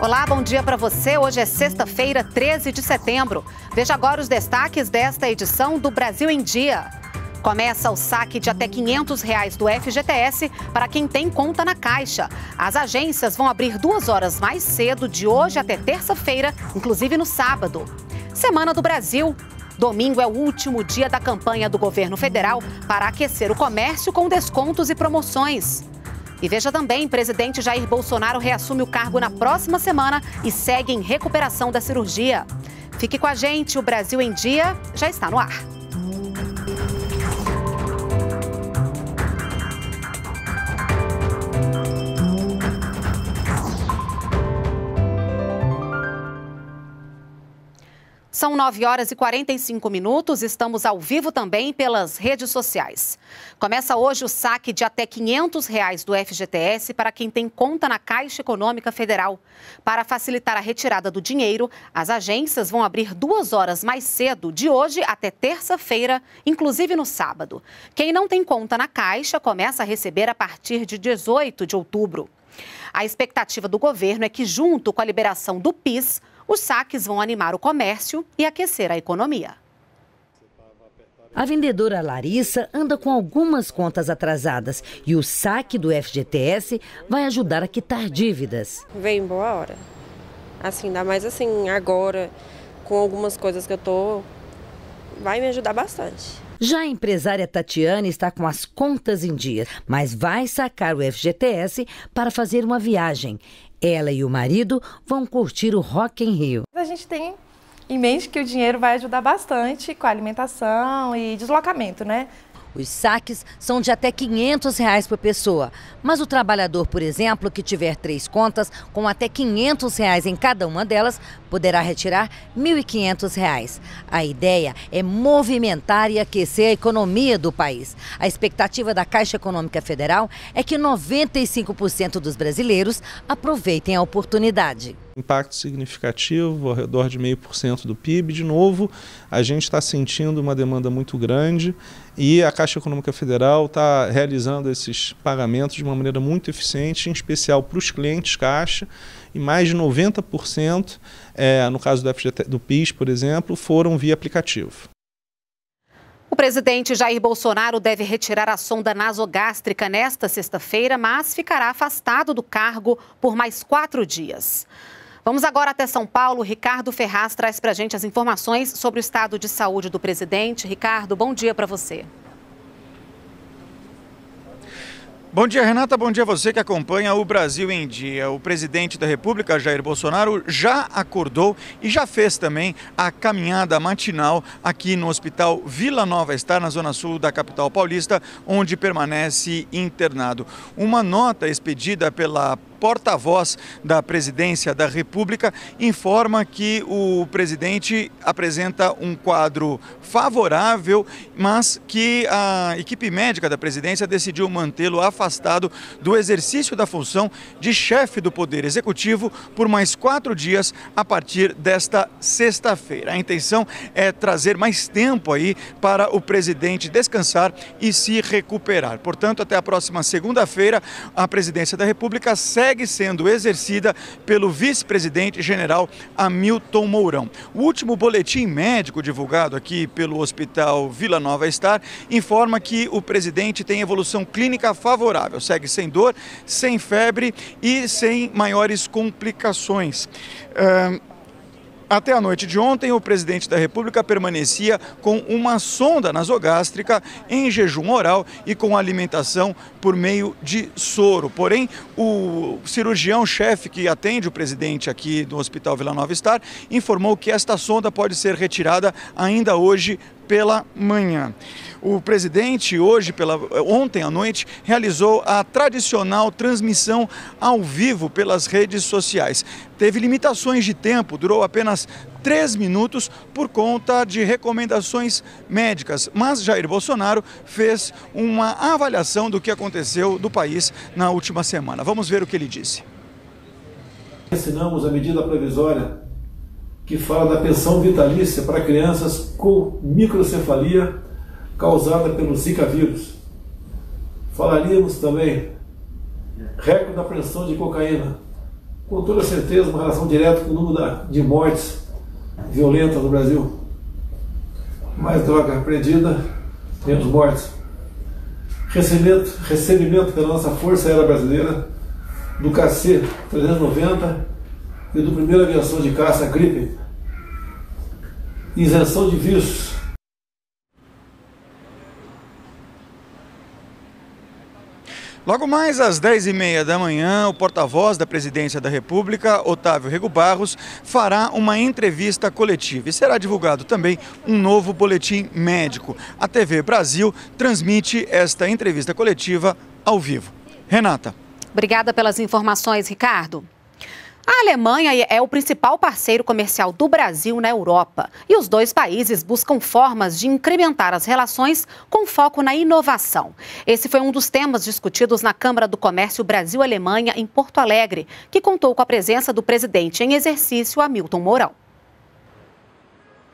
Olá, bom dia para você. Hoje é sexta-feira, 13 de setembro. Veja agora os destaques desta edição do Brasil em Dia. Começa o saque de até 500 reais do FGTS para quem tem conta na Caixa. As agências vão abrir duas horas mais cedo, de hoje até terça-feira, inclusive no sábado. Semana do Brasil. Domingo é o último dia da campanha do governo federal para aquecer o comércio com descontos e promoções. E veja também, presidente Jair Bolsonaro reassume o cargo na próxima semana e segue em recuperação da cirurgia. Fique com a gente, o Brasil em Dia já está no ar. São 9 horas e 45 minutos. Estamos ao vivo também pelas redes sociais. Começa hoje o saque de até 500 reais do FGTS para quem tem conta na Caixa Econômica Federal. Para facilitar a retirada do dinheiro, as agências vão abrir duas horas mais cedo, de hoje até terça-feira, inclusive no sábado. Quem não tem conta na Caixa começa a receber a partir de 18 de outubro. A expectativa do governo é que, junto com a liberação do PIS, os saques vão animar o comércio e aquecer a economia. A vendedora Larissa anda com algumas contas atrasadas e o saque do FGTS vai ajudar a quitar dívidas. Vem em boa hora. Assim, ainda mais assim, agora, com algumas coisas que eu tô, vai me ajudar bastante. Já a empresária Tatiana está com as contas em dia, mas vai sacar o FGTS para fazer uma viagem. Ela e o marido vão curtir o Rock em Rio. A gente tem em mente que o dinheiro vai ajudar bastante com a alimentação e deslocamento, né? Os saques são de até 500 reais por pessoa. Mas o trabalhador, por exemplo, que tiver três contas com até 500 reais em cada uma delas, poderá retirar 1.500 reais. A ideia é movimentar e aquecer a economia do país. A expectativa da Caixa Econômica Federal é que 95% dos brasileiros aproveitem a oportunidade impacto significativo, ao redor de meio por cento do PIB. De novo, a gente está sentindo uma demanda muito grande e a Caixa Econômica Federal está realizando esses pagamentos de uma maneira muito eficiente, em especial para os clientes Caixa, e mais de 90%, é, no caso do, FGT, do PIS, por exemplo, foram via aplicativo. O presidente Jair Bolsonaro deve retirar a sonda nasogástrica nesta sexta-feira, mas ficará afastado do cargo por mais quatro dias. Vamos agora até São Paulo. Ricardo Ferraz traz para a gente as informações sobre o estado de saúde do presidente. Ricardo, bom dia para você. Bom dia, Renata. Bom dia a você que acompanha o Brasil em Dia. O presidente da República, Jair Bolsonaro, já acordou e já fez também a caminhada matinal aqui no Hospital Vila Nova Estar, na zona sul da capital paulista, onde permanece internado. Uma nota expedida pela porta-voz da presidência da República, informa que o presidente apresenta um quadro favorável, mas que a equipe médica da presidência decidiu mantê-lo afastado do exercício da função de chefe do Poder Executivo por mais quatro dias a partir desta sexta-feira. A intenção é trazer mais tempo aí para o presidente descansar e se recuperar. Portanto, até a próxima segunda-feira, a presidência da República segue segue sendo exercida pelo vice-presidente general Hamilton Mourão. O último boletim médico divulgado aqui pelo Hospital Vila Nova Star informa que o presidente tem evolução clínica favorável, segue sem dor, sem febre e sem maiores complicações. Uh, até a noite de ontem, o presidente da República permanecia com uma sonda nasogástrica em jejum oral e com alimentação por meio de soro. Porém, o cirurgião-chefe que atende o presidente aqui do Hospital Vila Nova Star informou que esta sonda pode ser retirada ainda hoje pela manhã. O presidente hoje, pela, ontem à noite, realizou a tradicional transmissão ao vivo pelas redes sociais. Teve limitações de tempo, durou apenas três minutos por conta de recomendações médicas. Mas Jair Bolsonaro fez uma avaliação do que aconteceu do país na última semana. Vamos ver o que ele disse. Assinamos a medida provisória que fala da pensão vitalícia para crianças com microcefalia causada pelo Zika vírus. Falaríamos também recorde da pressão de cocaína, com toda certeza, uma relação direta com o número de mortes violentas no Brasil. Mais droga apreendida, menos mortes. Recebimento, recebimento pela nossa Força Aérea Brasileira do KC 390 e do primeiro aviação de caça Gripe. Isenção de vistos Logo mais às 10h30 da manhã, o porta-voz da Presidência da República, Otávio Rego Barros, fará uma entrevista coletiva e será divulgado também um novo boletim médico. A TV Brasil transmite esta entrevista coletiva ao vivo. Renata. Obrigada pelas informações, Ricardo. A Alemanha é o principal parceiro comercial do Brasil na Europa e os dois países buscam formas de incrementar as relações com foco na inovação. Esse foi um dos temas discutidos na Câmara do Comércio Brasil-Alemanha em Porto Alegre, que contou com a presença do presidente em exercício, Hamilton Mourão.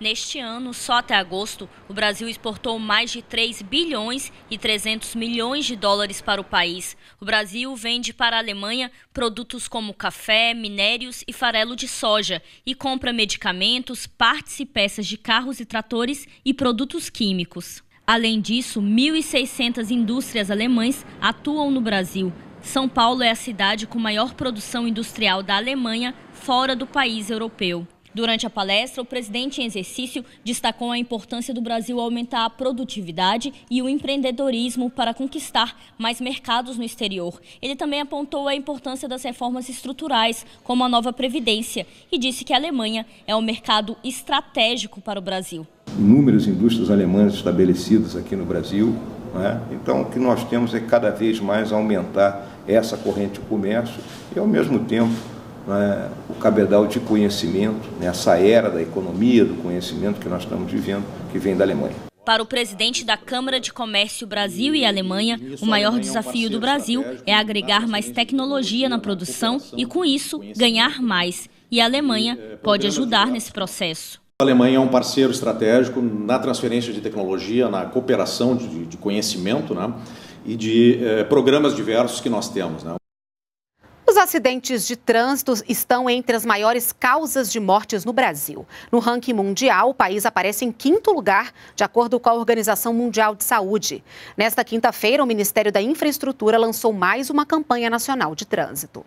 Neste ano, só até agosto, o Brasil exportou mais de 3 bilhões e 300 milhões de dólares para o país. O Brasil vende para a Alemanha produtos como café, minérios e farelo de soja e compra medicamentos, partes e peças de carros e tratores e produtos químicos. Além disso, 1.600 indústrias alemãs atuam no Brasil. São Paulo é a cidade com maior produção industrial da Alemanha fora do país europeu. Durante a palestra, o presidente em exercício destacou a importância do Brasil aumentar a produtividade e o empreendedorismo para conquistar mais mercados no exterior. Ele também apontou a importância das reformas estruturais, como a nova Previdência, e disse que a Alemanha é um mercado estratégico para o Brasil. Inúmeras indústrias alemãs estabelecidas aqui no Brasil, né? então o que nós temos é cada vez mais aumentar essa corrente de comércio e, ao mesmo tempo, né, o cabedal de conhecimento, nessa né, era da economia, do conhecimento que nós estamos vivendo, que vem da Alemanha. Para o presidente da Câmara de Comércio Brasil e Alemanha, o maior desafio do Brasil é agregar mais tecnologia na produção e, com isso, ganhar mais. E a Alemanha pode ajudar nesse processo. A Alemanha é um parceiro estratégico na transferência de tecnologia, na cooperação de, de conhecimento né, e de eh, programas diversos que nós temos. Né. Os acidentes de trânsito estão entre as maiores causas de mortes no Brasil. No ranking mundial, o país aparece em quinto lugar, de acordo com a Organização Mundial de Saúde. Nesta quinta-feira, o Ministério da Infraestrutura lançou mais uma campanha nacional de trânsito.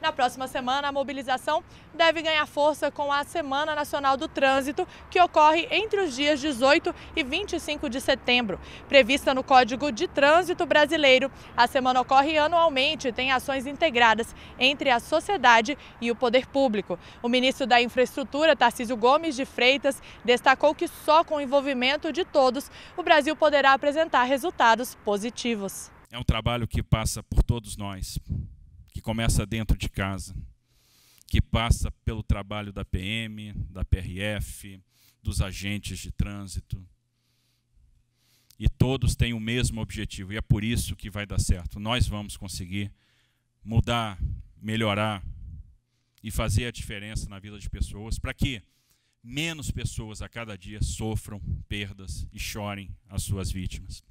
Na próxima semana, a mobilização deve ganhar força com a Semana Nacional do Trânsito, que ocorre entre os dias 18 e 25 de setembro. Prevista no Código de Trânsito Brasileiro, a semana ocorre anualmente e tem ações integradas entre a sociedade e o poder público. O ministro da Infraestrutura, Tarcísio Gomes de Freitas, destacou que só com o envolvimento de todos, o Brasil poderá apresentar resultados positivos. É um trabalho que passa por todos nós que começa dentro de casa, que passa pelo trabalho da PM, da PRF, dos agentes de trânsito. E todos têm o mesmo objetivo, e é por isso que vai dar certo. Nós vamos conseguir mudar, melhorar e fazer a diferença na vida de pessoas para que menos pessoas a cada dia sofram perdas e chorem as suas vítimas.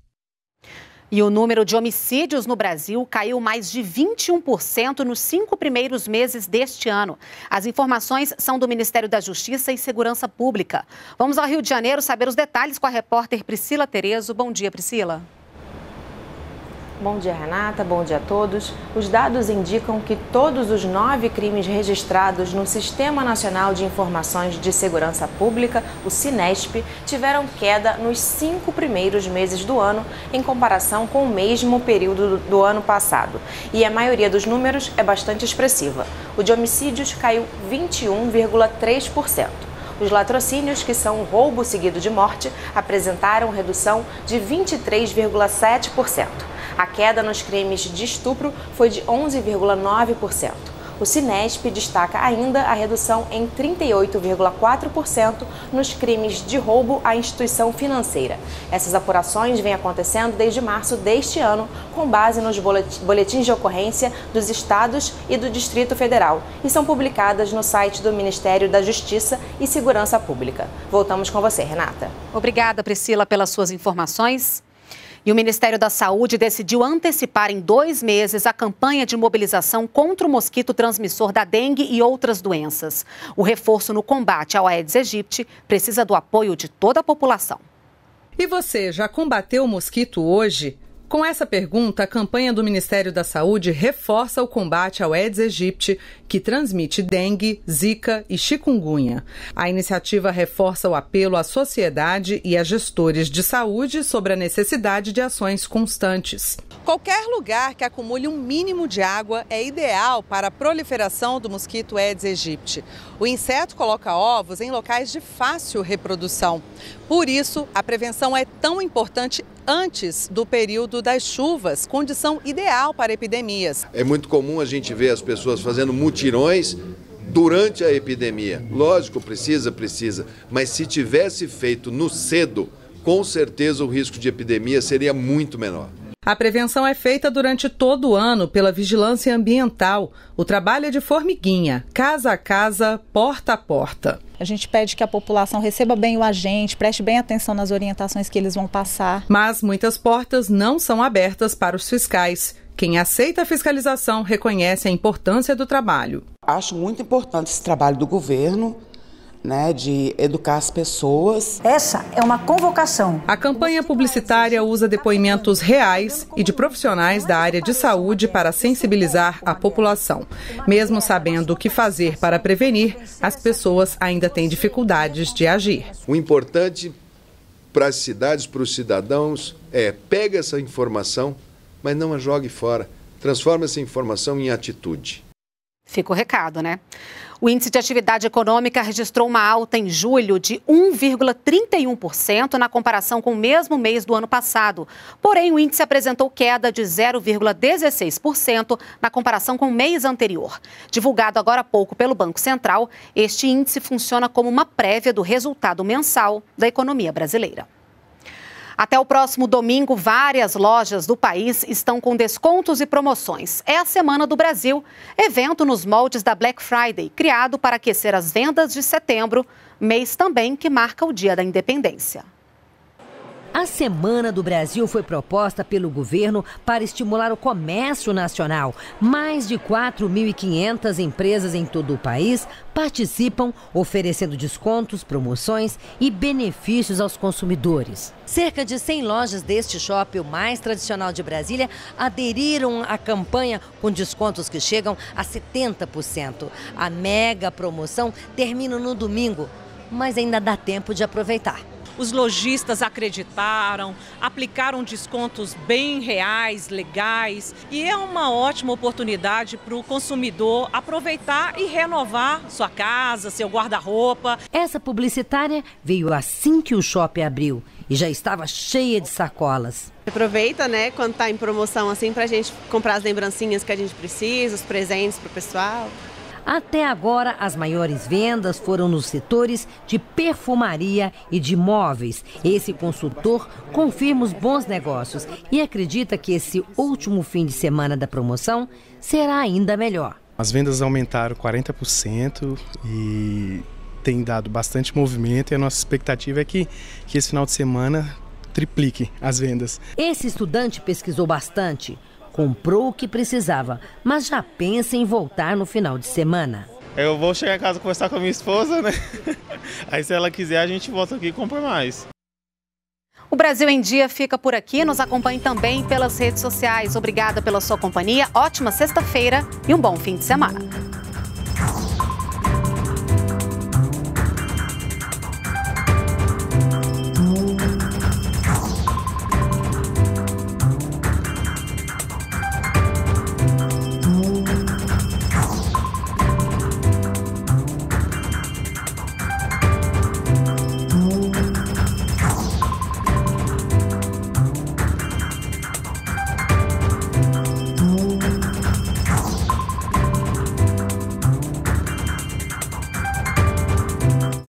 E o número de homicídios no Brasil caiu mais de 21% nos cinco primeiros meses deste ano. As informações são do Ministério da Justiça e Segurança Pública. Vamos ao Rio de Janeiro saber os detalhes com a repórter Priscila Terezo. Bom dia, Priscila. Bom dia, Renata. Bom dia a todos. Os dados indicam que todos os nove crimes registrados no Sistema Nacional de Informações de Segurança Pública, o SINESP, tiveram queda nos cinco primeiros meses do ano, em comparação com o mesmo período do ano passado. E a maioria dos números é bastante expressiva. O de homicídios caiu 21,3%. Os latrocínios, que são roubo seguido de morte, apresentaram redução de 23,7%. A queda nos crimes de estupro foi de 11,9%. O Cinesp destaca ainda a redução em 38,4% nos crimes de roubo à instituição financeira. Essas apurações vêm acontecendo desde março deste ano, com base nos boletins de ocorrência dos estados e do Distrito Federal, e são publicadas no site do Ministério da Justiça e Segurança Pública. Voltamos com você, Renata. Obrigada, Priscila, pelas suas informações. E o Ministério da Saúde decidiu antecipar em dois meses a campanha de mobilização contra o mosquito transmissor da dengue e outras doenças. O reforço no combate ao Aedes aegypti precisa do apoio de toda a população. E você já combateu o mosquito hoje? Com essa pergunta, a campanha do Ministério da Saúde reforça o combate ao Aedes aegypti, que transmite dengue, zika e chikungunya. A iniciativa reforça o apelo à sociedade e a gestores de saúde sobre a necessidade de ações constantes. Qualquer lugar que acumule um mínimo de água é ideal para a proliferação do mosquito Aedes aegypti. O inseto coloca ovos em locais de fácil reprodução. Por isso, a prevenção é tão importante antes do período das chuvas, condição ideal para epidemias. É muito comum a gente ver as pessoas fazendo mutirões durante a epidemia. Lógico, precisa, precisa, mas se tivesse feito no cedo, com certeza o risco de epidemia seria muito menor. A prevenção é feita durante todo o ano pela vigilância ambiental. O trabalho é de formiguinha, casa a casa, porta a porta. A gente pede que a população receba bem o agente, preste bem atenção nas orientações que eles vão passar. Mas muitas portas não são abertas para os fiscais. Quem aceita a fiscalização reconhece a importância do trabalho. Acho muito importante esse trabalho do governo né, de educar as pessoas. Essa é uma convocação. A campanha publicitária usa depoimentos reais e de profissionais da área de saúde para sensibilizar a população. Mesmo sabendo o que fazer para prevenir, as pessoas ainda têm dificuldades de agir. O importante para as cidades, para os cidadãos, é pega essa informação, mas não a jogue fora. Transforma essa informação em atitude. Fica o recado, né? O índice de atividade econômica registrou uma alta em julho de 1,31% na comparação com o mesmo mês do ano passado. Porém, o índice apresentou queda de 0,16% na comparação com o mês anterior. Divulgado agora há pouco pelo Banco Central, este índice funciona como uma prévia do resultado mensal da economia brasileira. Até o próximo domingo, várias lojas do país estão com descontos e promoções. É a Semana do Brasil, evento nos moldes da Black Friday, criado para aquecer as vendas de setembro, mês também que marca o Dia da Independência. A Semana do Brasil foi proposta pelo governo para estimular o comércio nacional. Mais de 4.500 empresas em todo o país participam, oferecendo descontos, promoções e benefícios aos consumidores. Cerca de 100 lojas deste shopping, o mais tradicional de Brasília, aderiram à campanha com descontos que chegam a 70%. A mega promoção termina no domingo, mas ainda dá tempo de aproveitar. Os lojistas acreditaram, aplicaram descontos bem reais, legais, e é uma ótima oportunidade para o consumidor aproveitar e renovar sua casa, seu guarda-roupa. Essa publicitária veio assim que o shopping abriu e já estava cheia de sacolas. Aproveita, né, quando está em promoção assim, para a gente comprar as lembrancinhas que a gente precisa, os presentes para o pessoal. Até agora, as maiores vendas foram nos setores de perfumaria e de móveis. Esse consultor confirma os bons negócios e acredita que esse último fim de semana da promoção será ainda melhor. As vendas aumentaram 40% e tem dado bastante movimento e a nossa expectativa é que, que esse final de semana triplique as vendas. Esse estudante pesquisou bastante comprou o que precisava, mas já pensa em voltar no final de semana. Eu vou chegar em casa conversar com a minha esposa, né? Aí se ela quiser, a gente volta aqui e compra mais. O Brasil em Dia fica por aqui. Nos acompanhe também pelas redes sociais. Obrigada pela sua companhia. Ótima sexta-feira e um bom fim de semana.